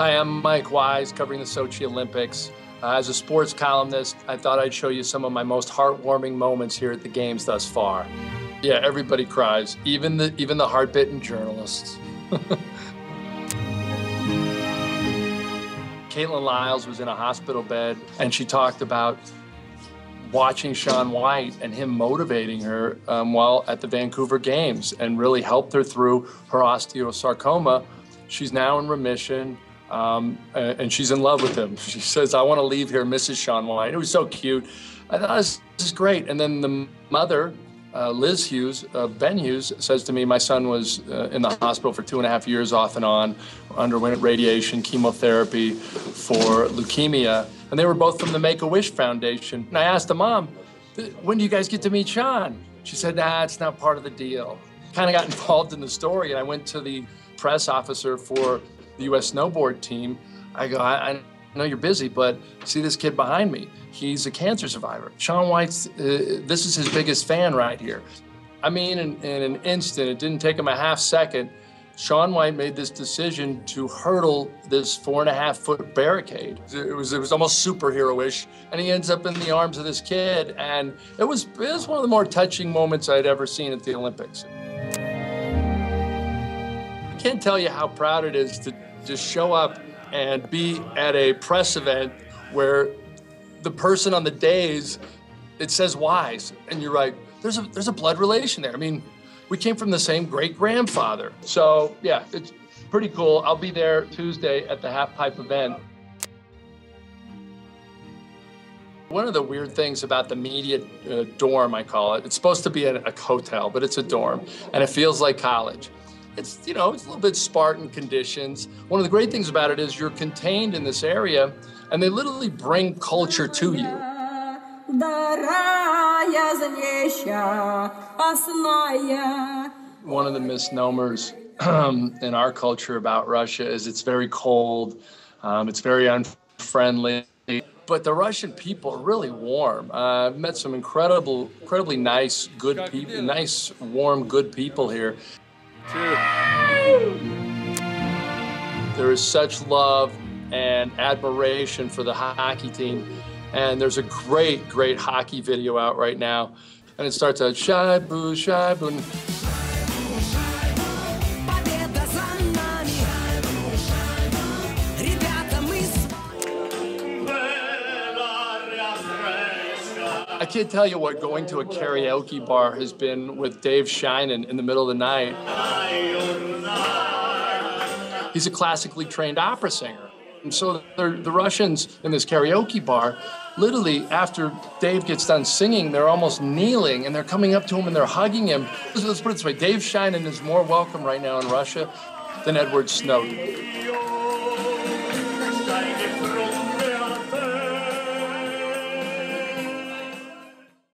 Hi, I'm Mike Wise, covering the Sochi Olympics. Uh, as a sports columnist, I thought I'd show you some of my most heartwarming moments here at the games thus far. Yeah, everybody cries, even the even the heart-bitten journalists. Caitlin Lyles was in a hospital bed, and she talked about watching Shaun White and him motivating her um, while at the Vancouver Games, and really helped her through her osteosarcoma. She's now in remission. Um, and she's in love with him. She says, I want to leave here, Mrs. Shaun White. It was so cute. I thought, this, this is great. And then the mother, uh, Liz Hughes, uh, Ben Hughes, says to me, my son was uh, in the hospital for two and a half years off and on, underwent radiation, chemotherapy for leukemia. And they were both from the Make-A-Wish Foundation. And I asked the mom, when do you guys get to meet Shaun? She said, nah, it's not part of the deal. Kind of got involved in the story. And I went to the press officer for the U.S. snowboard team. I go, I, I know you're busy, but see this kid behind me. He's a cancer survivor. Shaun White's, uh, this is his biggest fan right here. I mean, in, in an instant, it didn't take him a half second. Shaun White made this decision to hurdle this four and a half foot barricade. It was it was almost superhero-ish, and he ends up in the arms of this kid, and it was it was one of the more touching moments I'd ever seen at the Olympics. I can't tell you how proud it is to just show up and be at a press event where the person on the days it says wise. And you're like there's a there's a blood relation there. I mean we came from the same great grandfather so yeah it's pretty cool. I'll be there tuesday at the half pipe event. One of the weird things about the media uh, dorm i call it it's supposed to be a, a hotel but it's a dorm and it feels like college it's, you know, it's a little bit Spartan conditions. One of the great things about it is you're contained in this area and they literally bring culture to you. One of the misnomers um, in our culture about Russia is it's very cold, um, it's very unfriendly. But the Russian people are really warm. Uh, I've met some incredible, incredibly nice, good people, nice, warm, good people here. There is such love and admiration for the hockey team. And there's a great, great hockey video out right now. And it starts out, Shaibu, Shaibu. I can't tell you what going to a karaoke bar has been with Dave Sheinin in the middle of the night. He's a classically trained opera singer. And so the Russians in this karaoke bar, literally after Dave gets done singing, they're almost kneeling and they're coming up to him and they're hugging him. Let's put it this way Dave Sheinin is more welcome right now in Russia than Edward Snowden.